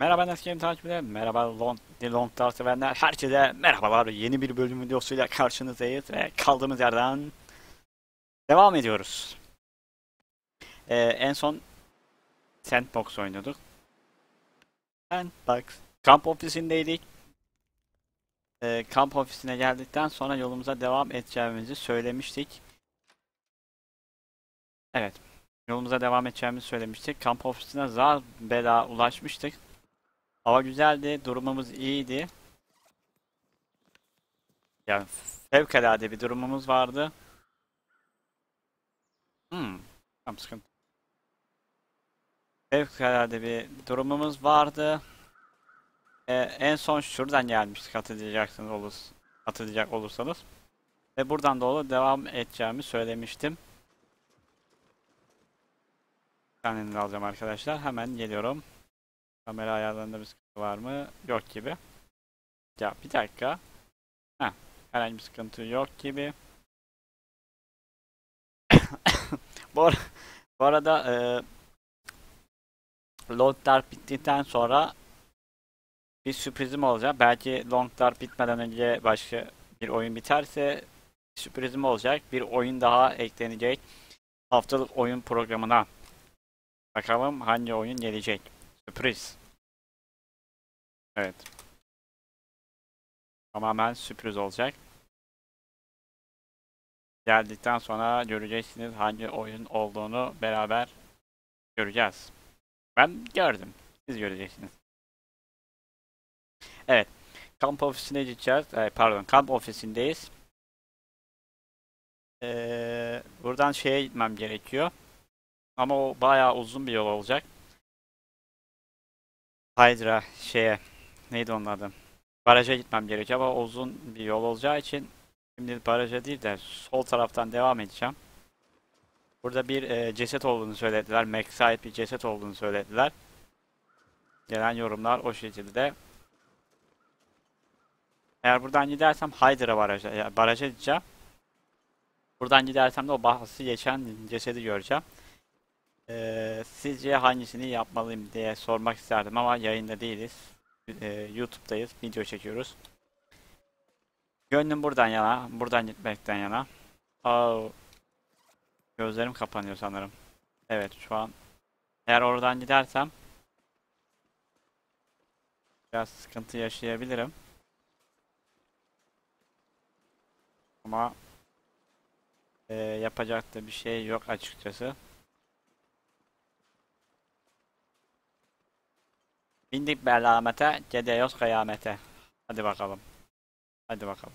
Merhaba Neske'nin takipçileri, merhaba Long, Long Dark sevenler, herkese merhabalar. Yeni bir bölüm videosuyla karşınızdayız ve kaldığımız yerden devam ediyoruz. Ee, en son Sandbox oynuyorduk. Sandbox. Kamp ofisindeydik. Ee, kamp ofisine geldikten sonra yolumuza devam edeceğimizi söylemiştik. Evet. Yolumuza devam edeceğimizi söylemiştik. Kamp ofisine zar bela ulaşmıştık. Hava güzeldi, durumumuz iyiydi. Yani fevkalade bir durumumuz vardı. Hmm, tam sıkıntı. Fevkalade bir durumumuz vardı. Ee, en son şuradan gelmiştik hatırlayacaksınız olur, hatırlayacak olursanız. Ve buradan doğru devam edeceğimi söylemiştim. Kendini alacağım arkadaşlar. Hemen geliyorum. Kamera ayarlarında bir sıkıntı var mı? Yok gibi. Ya bir dakika. Heh, herhangi bir sıkıntı yok gibi. bu, ara, bu arada e, Long Dark bittikten sonra bir sürprizim olacak. Belki Long Dark bitmeden önce başka bir oyun biterse sürprizim olacak. Bir oyun daha eklenecek. Haftalık oyun programına. Bakalım hangi oyun gelecek. Sürpriz. Evet. Tamamen sürpriz olacak. Geldikten sonra göreceksiniz hangi oyun olduğunu beraber göreceğiz. Ben gördüm. Siz göreceksiniz. Evet. Kamp ofisine gideceğiz. Ee, pardon, kamp ofisindeyiz. Ee, buradan şeye gitmem gerekiyor. Ama o bayağı uzun bir yol olacak. Hydra şeye neydi onun adı? Baraja gitmem gerekiyor ama uzun bir yol olacağı için şimdi baraja değil de sol taraftan devam edeceğim. Burada bir e, ceset olduğunu söylediler. Mac sahip bir ceset olduğunu söylediler. Gelen yorumlar o şekilde. Eğer buradan gidersem Hydra baraja, baraja gideceğim. Buradan gidersem de o bahsi geçen cesedi göreceğim. Ee, sizce hangisini yapmalıyım diye sormak isterdim ama yayında değiliz. Ee, YouTube'dayız, video çekiyoruz. Gönlüm buradan yana, buradan gitmekten yana. Aa, gözlerim kapanıyor sanırım. Evet, şu an eğer oradan gidersem biraz sıkıntı yaşayabilirim. Ama e, yapacak da bir şey yok açıkçası. Bindik belamete, gidiyoruz kıyamete. Hadi bakalım. Hadi bakalım.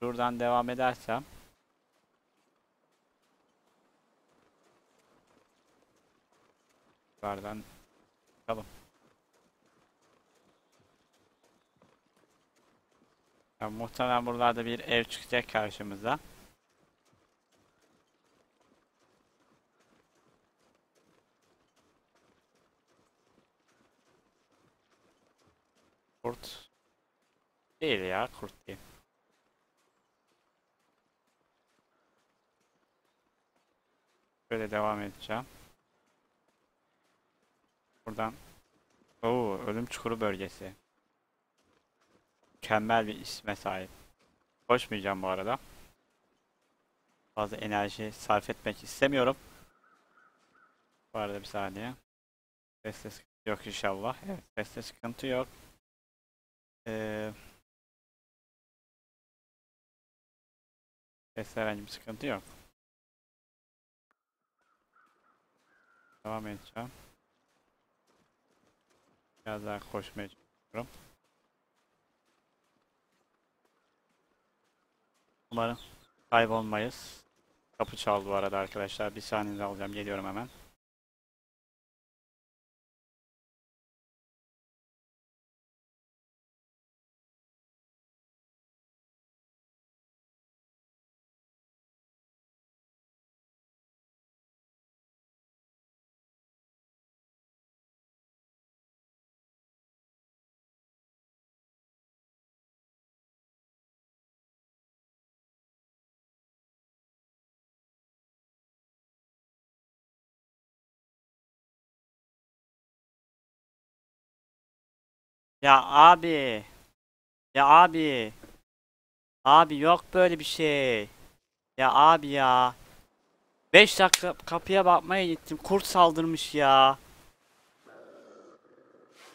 Buradan devam edersem Buradan bakalım. Ya, muhtemelen buralarda bir ev çıkacak karşımıza. Kurt değil ya kurt değil. Böyle devam edeceğim. Buradan Oo, ölüm çukuru bölgesi. Mükemmel bir isme sahip. Koşmayacağım bu arada. Fazla enerji sarf etmek istemiyorum. Bu arada bir saniye. Seste sıkıntı yok inşallah. Evet, seste sıkıntı yok. Ee, seste herhangi bir sıkıntı yok. Devam edeceğim. Biraz daha koşmaya çalışıyorum. Umarım kaybolmayız. Kapı çaldı bu arada arkadaşlar. Bir saniye alacağım. Geliyorum hemen. Ya abi. Ya abi. Abi yok böyle bir şey. Ya abi ya. 5 dakika kapıya bakmaya gittim. Kurt saldırmış ya.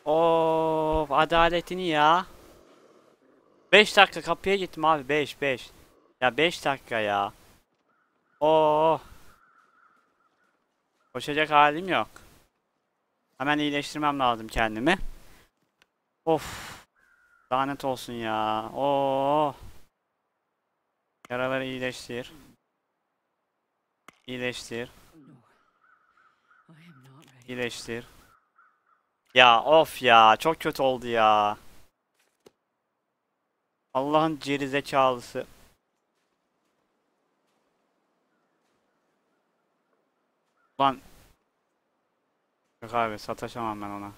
Of adaletini ya. 5 dakika kapıya gittim abi 5 5. Ya 5 dakika ya. Oo. Koşacak halim yok. Hemen iyileştirmem lazım kendimi. Of. Lanet olsun ya. Oo. Yaraları iyileştir. İyileştir. İyileştir. Ya of ya çok kötü oldu ya. Allah'ın geri zekalısı. Lan. Yok abi sataşamam ben ona.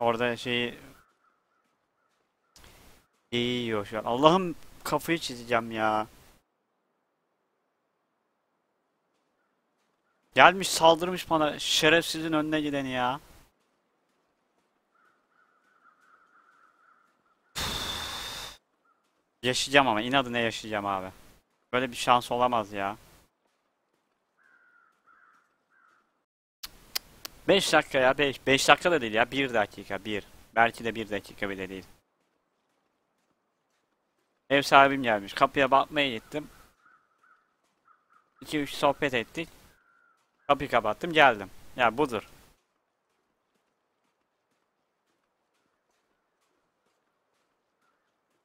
Orada şeyi İyi yiyor şu an. Allah'ım kafayı çizeceğim ya. Gelmiş saldırmış bana şerefsizin önüne gideni ya. Yaşayacağım ama inadına yaşayacağım abi. Böyle bir şans olamaz ya. 5 dakika ya 5. 5 dakika da değil ya 1 dakika 1. Belki de 1 dakika bile değil. Ev sahibim gelmiş. Kapıya bakmaya gittim. 2-3 sohbet ettik. Kapıyı kapattım geldim. Ya budur.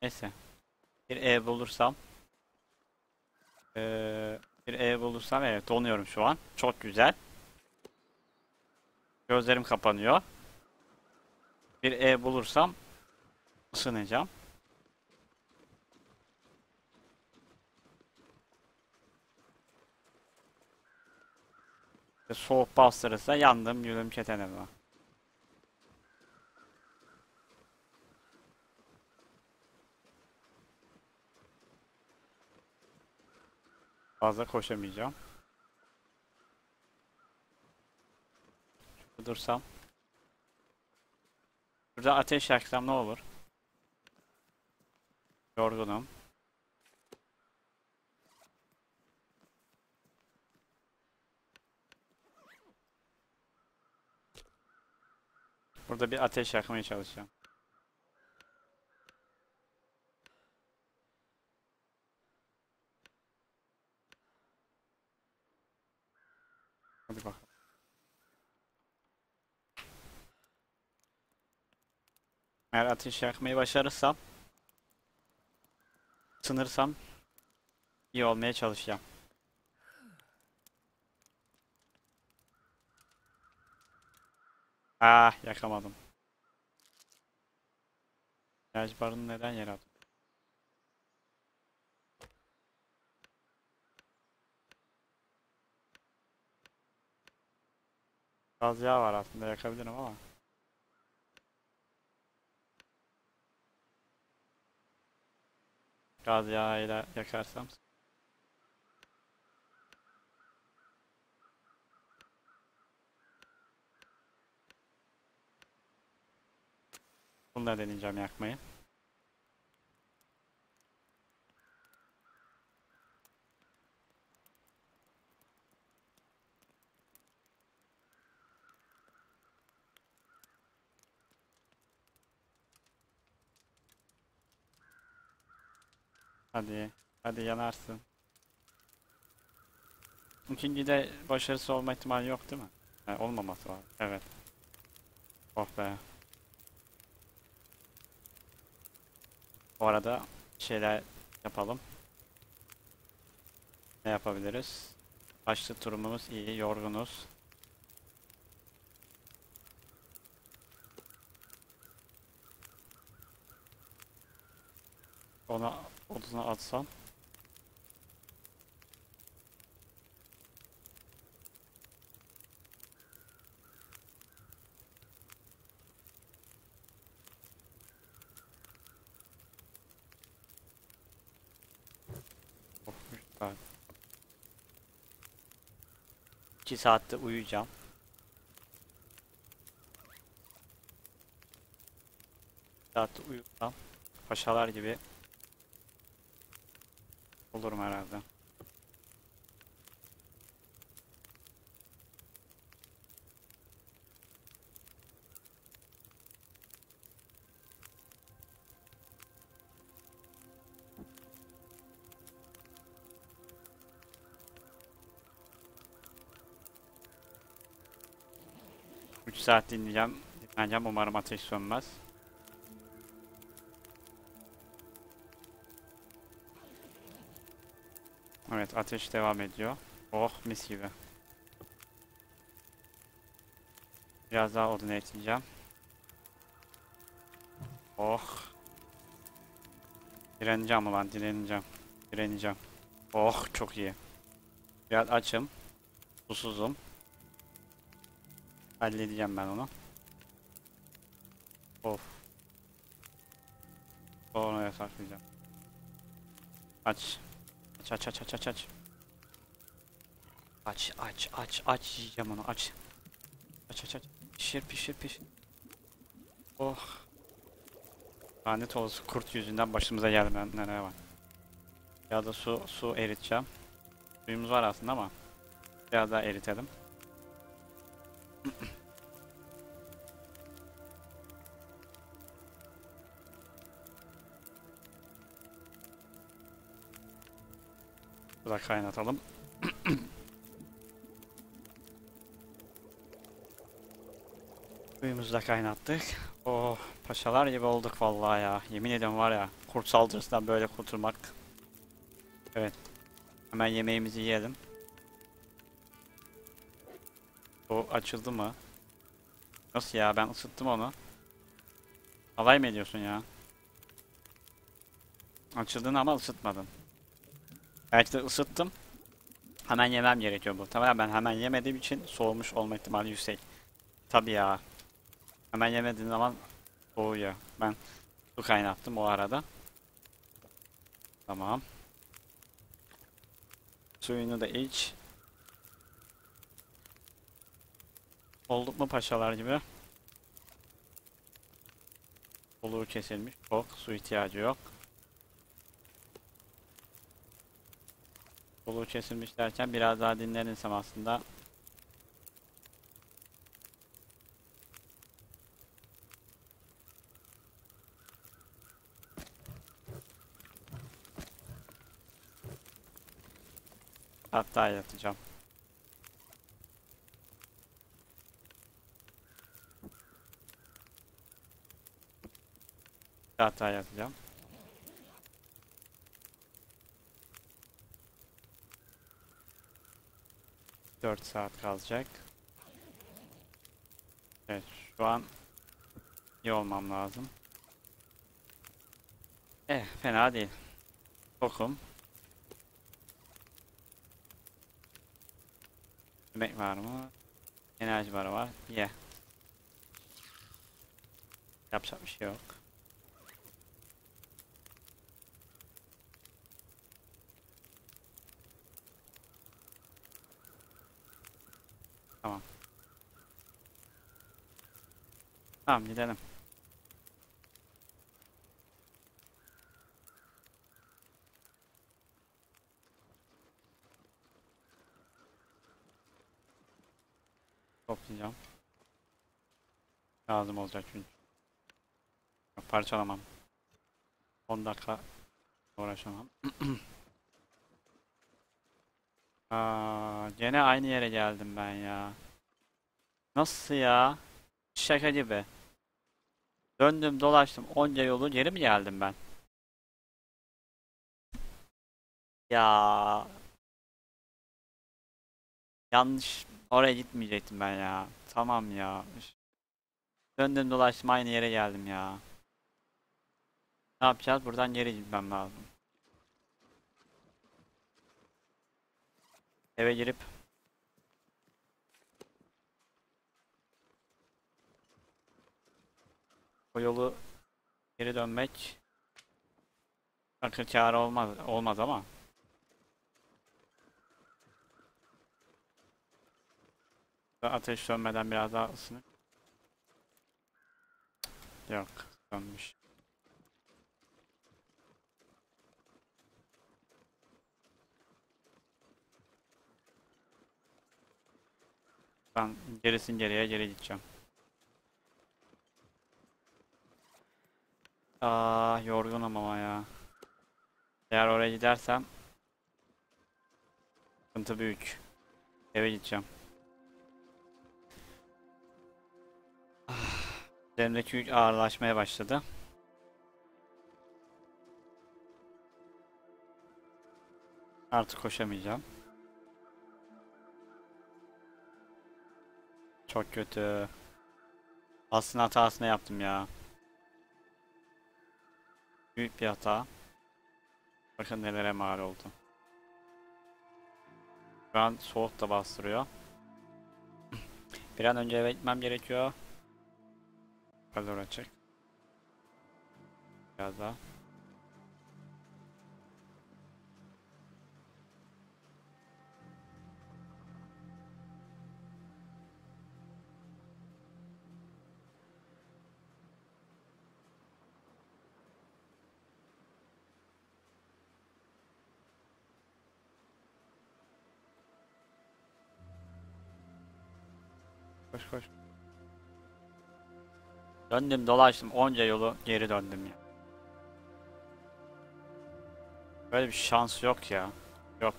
Neyse. Bir ev bulursam. Ee, bir ev bulursam evet donuyorum şu an. Çok güzel. Gözlerim kapanıyor. Bir ev bulursam ısınacağım. İşte soğuk bastırırsa yandım yürüm ketenime. Fazla koşamayacağım. Şurada dursam. Burada ateş yaksam ne olur? Yorgunum. Burada bir ateş yakmaya çalışacağım. Hadi bakalım. Eğer ateş yakmayı başarırsam sınırsam iyi olmaya çalışacağım. Ah yakamadım. Enerji barını neden yere attım? Gaz yağı var aslında yakabilirim ama. Gaz yağıyla yakarsam. Bunu da deneyeceğim yakmayı. Hadi. Hadi yanarsın. İkincide başarısı olma ihtimali yok değil mi? Ha, olmaması var. Evet. Oh be. Bu arada şeyler yapalım. Ne yapabiliriz? Başlı turumumuz iyi, yorgunuz. Ona oduna atsam. Of, güzel. 2 saatte uyuyacağım. saatte uyusam paşalar gibi olurum herhalde. Üç saat dinleyeceğim. Dinleneceğim. Umarım ateş sönmez. Evet ateş devam ediyor. Oh mis gibi. Biraz daha odun ekleyeceğim. Oh. Direneceğim ulan direneceğim. Direneceğim. Oh çok iyi. Biraz açım. Susuzum. Halledeceğim ben onu. Of. Sonra yasaklayacağım. Aç. Aç aç aç aç aç aç. Aç aç aç aç yiyeceğim onu aç. Aç aç aç. Pişir pişir pişir. Oh. Lanet olsun kurt yüzünden başımıza gelmeyenlere var. Ya da su su eriteceğim. Suyumuz var aslında ama biraz daha eritelim. Bu da kaynatalım. Suyumuzu da kaynattık. Oh paşalar gibi olduk vallahi ya. Yemin ediyorum var ya kurt saldırısından böyle kurtulmak. Evet. Hemen yemeğimizi yiyelim. Bu açıldı mı? Nasıl ya ben ısıttım onu. Alay mı ediyorsun ya? Açıldığını ama ısıtmadın. Belki de ısıttım. Hemen yemem gerekiyor bu. Tamam ben hemen yemediğim için soğumuş olma ihtimali yüksek. Tabii ya. Hemen yemediğin zaman soğuyor. Ben su kaynattım o arada. Tamam. Suyunu da iç. Olduk mu paşalar gibi? Soluğu kesilmiş. Çok su ihtiyacı yok. Soluğu kesilmiş derken biraz daha dinlenirsem aslında Hatta yatacağım. Hatta yatacağım. Dört saat kalacak. Evet şu an iyi olmam lazım. Eh fena değil. Tokum. Yemek var mı? Enerji barı var. Ye. Yapacak bir şey yok. Tamam. Tamam gidelim. Toplayacağım. Lazım olacak çünkü. Yok, Parçalamam. 10 dakika uğraşamam. Aa, gene aynı yere geldim ben ya. Nasıl ya? Şaka gibi. Döndüm dolaştım onca yolu geri mi geldim ben? Ya yanlış oraya gitmeyecektim ben ya. Tamam ya. Döndüm dolaştım aynı yere geldim ya. Ne yapacağız? Buradan geri gitmem lazım. Eve girip O yolu geri dönmek akıl kârı olmaz, olmaz ama. Ateş sönmeden biraz daha ısınır. Yok, sönmüş. Ben gerisin geriye geri gideceğim. Aa yorgunum ama ya. Eğer oraya gidersem sıkıntı büyük. Eve gideceğim. Ah, Üzerimdeki yük ağırlaşmaya başladı. Artık koşamayacağım. Çok kötü. Aslında hatasını yaptım ya. Büyük bir hata. Bakın nelere mal oldu. Şu an soğuk da bastırıyor. Bir an önce eve gitmem gerekiyor. Kalor açık. Biraz daha. Koş koş. Döndüm dolaştım onca yolu geri döndüm ya. Böyle bir şans yok ya. Yok.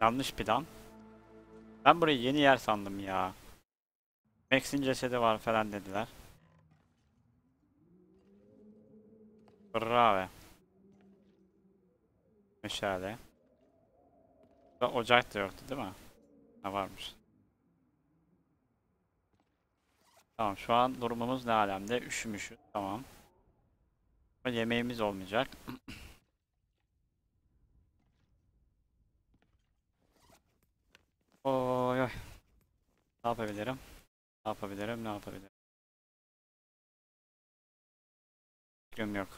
Yanlış plan. Ben burayı yeni yer sandım ya. Max'in cesedi var falan dediler. Bravo. Meşale. Burada ocak da yoktu değil mi? Ha varmış. Tamam şu an durumumuz ne alemde? Üşümüşüz. Tamam. Ama yemeğimiz olmayacak. Oy oy. Ne yapabilirim? Ne yapabilirim? Ne yapabilirim? Fikrim yok.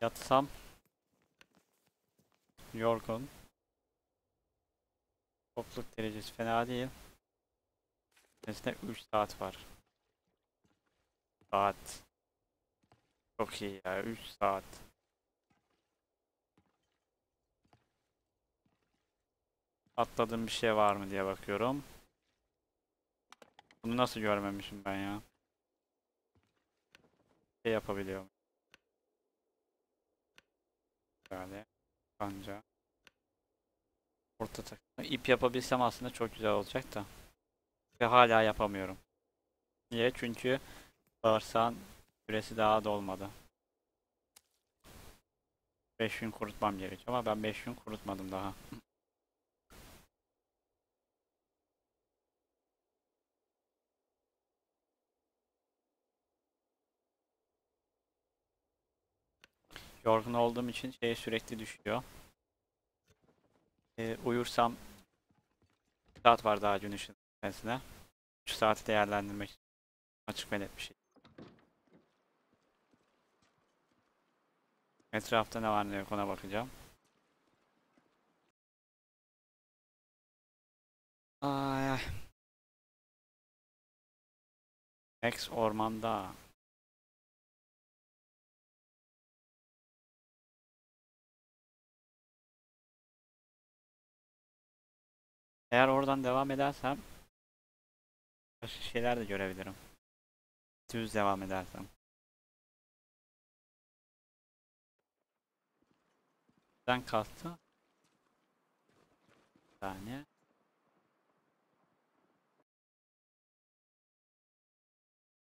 Yatsam. Yorgun. Topluluk derecesi fena değil. Mesela 3 saat var. Saat. Çok iyi ya 3 saat. Atladığım bir şey var mı diye bakıyorum. Bunu nasıl görmemişim ben ya? Şey yapabiliyorum. Böyle. Kanca. Orta takımı. İp yapabilsem aslında çok güzel olacak da. Ve hala yapamıyorum. Niye? Çünkü bağırsağın süresi daha dolmadı. 5 gün kurutmam gerekiyor ama ben 5 gün kurutmadım daha. Yorgun olduğum için şey sürekli düşüyor. Ee, uyursam 3 saat var daha gün ışınmasına. 3 saati değerlendirmek açık ve bir şey. Etrafta ne var ne yok ona bakacağım. Ay ay. Max ormanda. Eğer oradan devam edersem başka şeyler de görebilirim. Düz devam edersem. Ben kalktı. Bir saniye.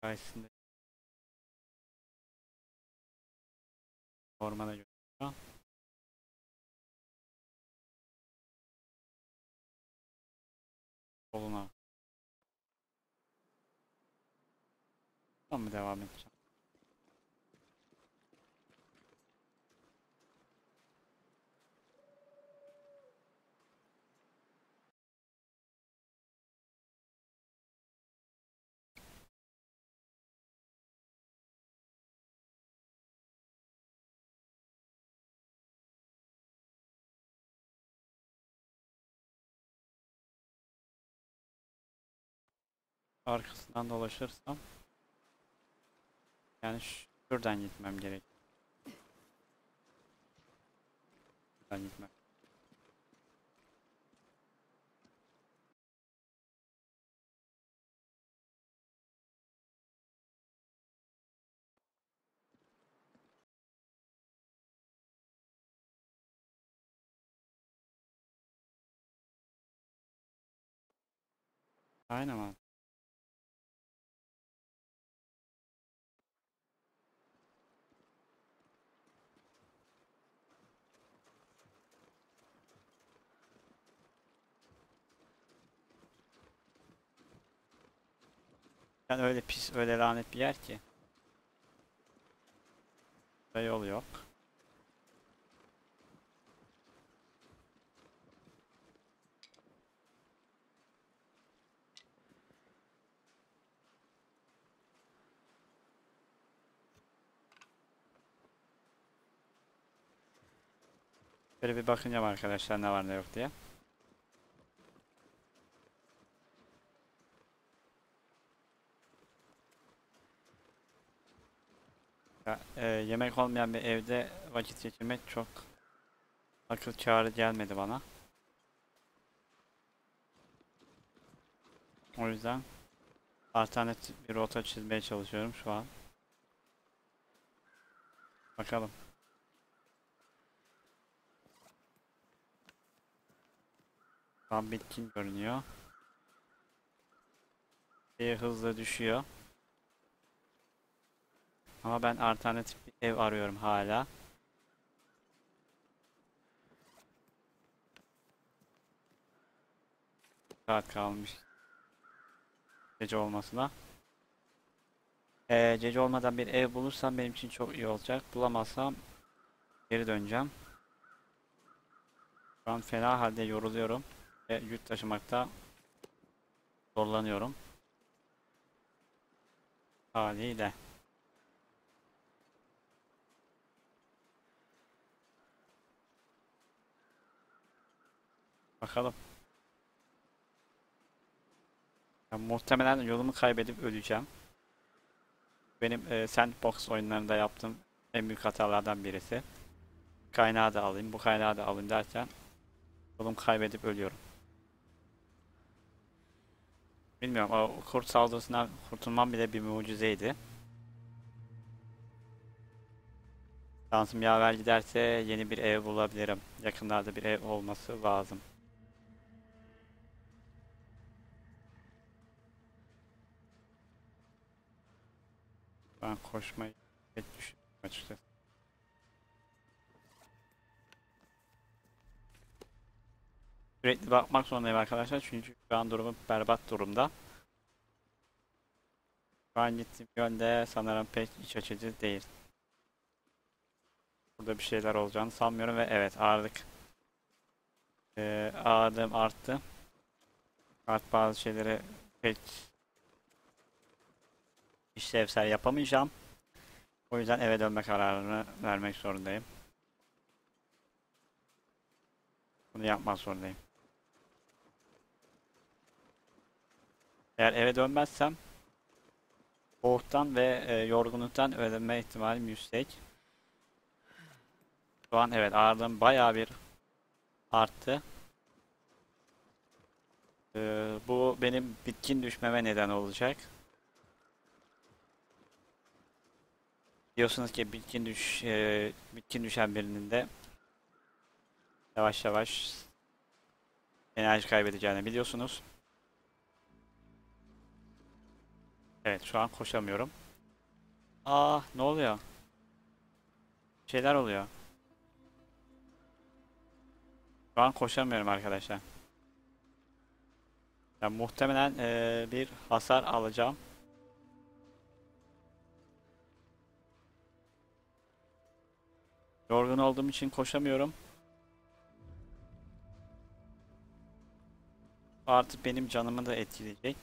Karşısında ormana götürüyor. Soluna. Tamam mı devam edeceğim? arkasından dolaşırsam yani şuradan gitmem gerek. Şuradan gitmem. Aynen abi. Yani öyle pis, öyle lanet bir yer ki. Burada yol yok. Böyle bir bakacağım arkadaşlar ne var ne yok diye. Ya, e, yemek olmayan bir evde vakit geçirmek çok akıl kârı gelmedi bana. O yüzden alternatif bir rota çizmeye çalışıyorum şu an. Bakalım. Şu an bitkin görünüyor. Şey hızla düşüyor. Ama ben alternatif bir ev arıyorum hala. Saat kalmış. Gece olmasına. Ee, gece olmadan bir ev bulursam benim için çok iyi olacak. Bulamazsam geri döneceğim. Şu an fena halde yoruluyorum. Ve yük taşımakta zorlanıyorum. Haliyle. Bakalım. Ya, muhtemelen yolumu kaybedip öleceğim. Benim e, sandbox oyunlarında yaptığım en büyük hatalardan birisi. Kaynağı da alayım, bu kaynağı da alayım derken yolumu kaybedip ölüyorum. Bilmiyorum, o kurt saldırısından kurtulmam bile bir mucizeydi. Şansım yaver giderse yeni bir ev bulabilirim. Yakınlarda bir ev olması lazım. Ben koşmayı pek düşünmüyorum açıkçası. Sürekli bakmak zorundayım arkadaşlar çünkü şu an durumum berbat durumda. Şu an gittiğim yönde sanırım pek iç açıcı değil. Burada bir şeyler olacağını sanmıyorum ve evet ağırlık ee, ağırlığım arttı. Artık bazı şeyleri pek işlevsel yapamayacağım. O yüzden eve dönme kararını vermek zorundayım. Bunu yapmak zorundayım. Eğer eve dönmezsem soğuktan ve e, yorgunluktan ölme ihtimalim yüksek. Şu an evet ağırlığım bayağı bir arttı. Ee, bu benim bitkin düşmeme neden olacak. Diyorsunuz ki bitkin düş e, bitkin düşen birinin de yavaş yavaş enerji kaybedeceğini biliyorsunuz. Evet şu an koşamıyorum. Aa ne oluyor? Şeyler oluyor. Şu an koşamıyorum arkadaşlar. Ya muhtemelen e, bir hasar alacağım. Yorgun olduğum için koşamıyorum. Artık benim canımı da etkileyecek.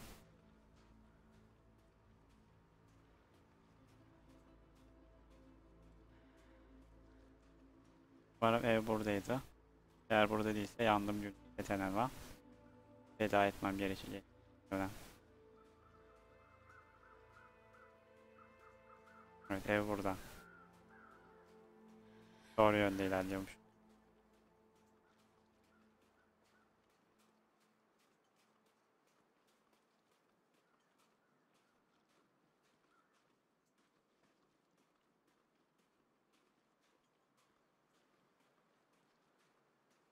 Umarım ev buradaydı. Eğer burada değilse yandım gün yeteneğim var. Veda etmem gerekecek. Evet ev burada. Doğru yönde ilerliyormuş.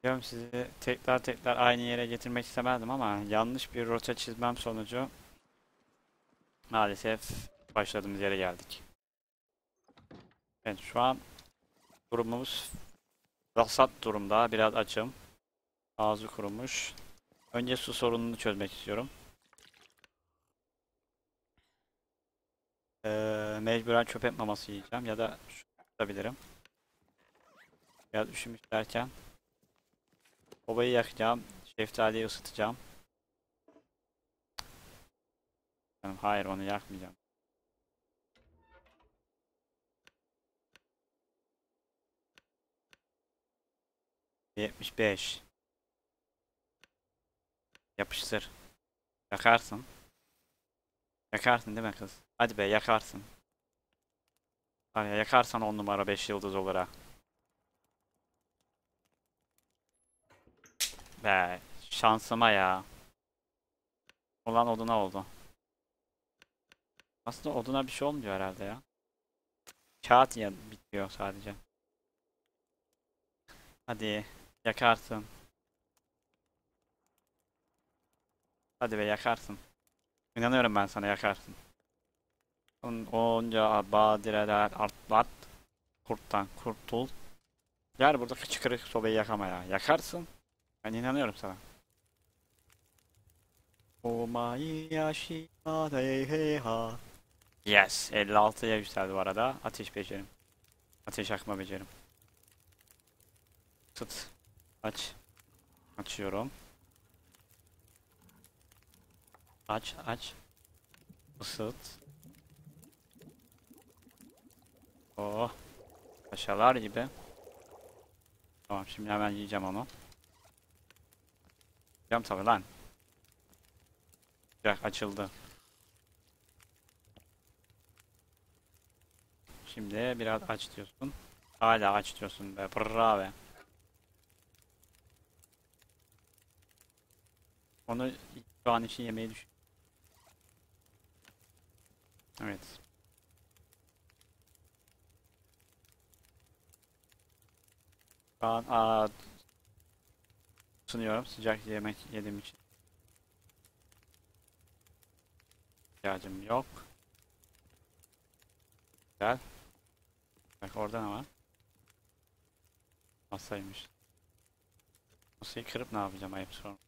Biliyorum sizi tekrar tekrar aynı yere getirmek istemezdim ama yanlış bir rota çizmem sonucu maalesef başladığımız yere geldik. Evet şu an durumumuz vasat durumda. Biraz açım. Ağzı kurumuş. Önce su sorununu çözmek istiyorum. Ee, mecburen köpek maması yiyeceğim ya da tutabilirim. Biraz üşümüş derken Sobayı yakacağım. Şeftaliyi ısıtacağım. Hayır onu yakmayacağım. Yetmiş beş. Yapıştır. Yakarsın. Yakarsın değil mi kız? Hadi be yakarsın. Var ya yakarsan on numara 5 yıldız olur ha. Be şansıma ya. Olan oduna oldu. Aslında oduna bir şey olmuyor herhalde ya. Kağıt ya bitiyor sadece. Hadi yakarsın. Hadi be yakarsın. İnanıyorum ben sana yakarsın. On- Onca badireler atlat. Kurttan kurtul. Gel burada kıçı sobayı yakama ya. Yakarsın. Ben inanıyorum sana. Yes. 56'ya yükseldi bu arada. Ateş becerim. Ateş yakma becerim. Tut. Aç. Açıyorum. Aç aç. Isıt. Oh. Paşalar gibi. Tamam şimdi hemen yiyeceğim onu. Yiyeceğim tabi lan. Güzel açıldı. Şimdi biraz aç diyorsun. Hala aç diyorsun be. Bravo. Onu şu an için yemeyi düşün. Evet. Şu an aa, sunuyorum sıcak yemek yediğim için. İhtiyacım yok. Gel. Bak orada ne var? Masaymış. Masayı kırıp ne yapacağım ayıp sorun.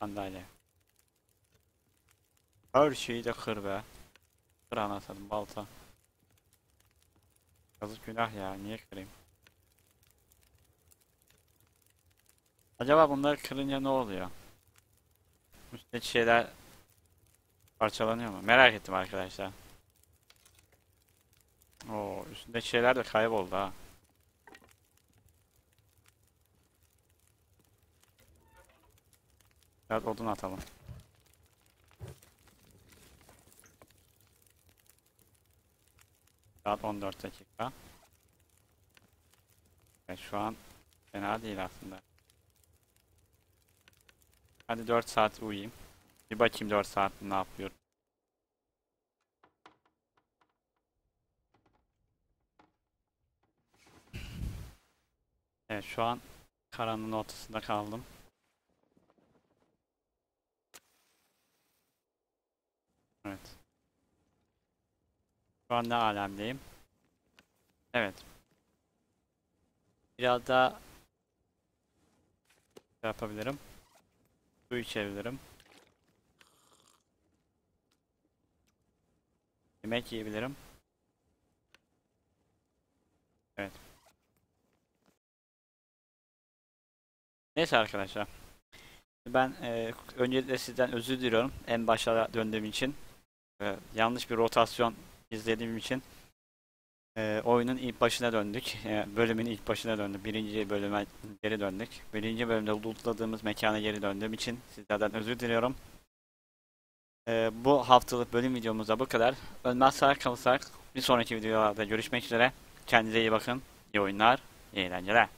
Sandalye. Her şeyi de kır be. Kır anasını balta. Yazık günah ya niye kırayım? Acaba bunları kırınca ne oluyor? Üstteki şeyler parçalanıyor mu? Merak ettim arkadaşlar. Oo, üstündeki şeyler de kayboldu ha. Biraz odun atalım. Saat 14 dakika. Evet, şu an fena değil aslında. Hadi 4 saat uyuyayım. Bir bakayım 4 saat ne yapıyorum. Evet şu an karanlığın ortasında kaldım. Evet. Şu an ne alemdeyim? Evet. Biraz daha şey yapabilirim. Su içebilirim. Yemek yiyebilirim. Evet. Neyse arkadaşlar. Ben e, öncelikle sizden özür diliyorum en başa döndüğüm için. E, yanlış bir rotasyon izlediğim için. E, oyunun ilk başına döndük. E, bölümün ilk başına döndük. Birinci bölüme geri döndük. Birinci bölümde lootladığımız mekana geri döndüğüm için sizlerden özür diliyorum. E, bu haftalık bölüm videomuzda bu kadar. Ölmez sağ kalırsak bir sonraki videolarda görüşmek üzere. Kendinize iyi bakın. İyi oyunlar, iyi eğlenceler.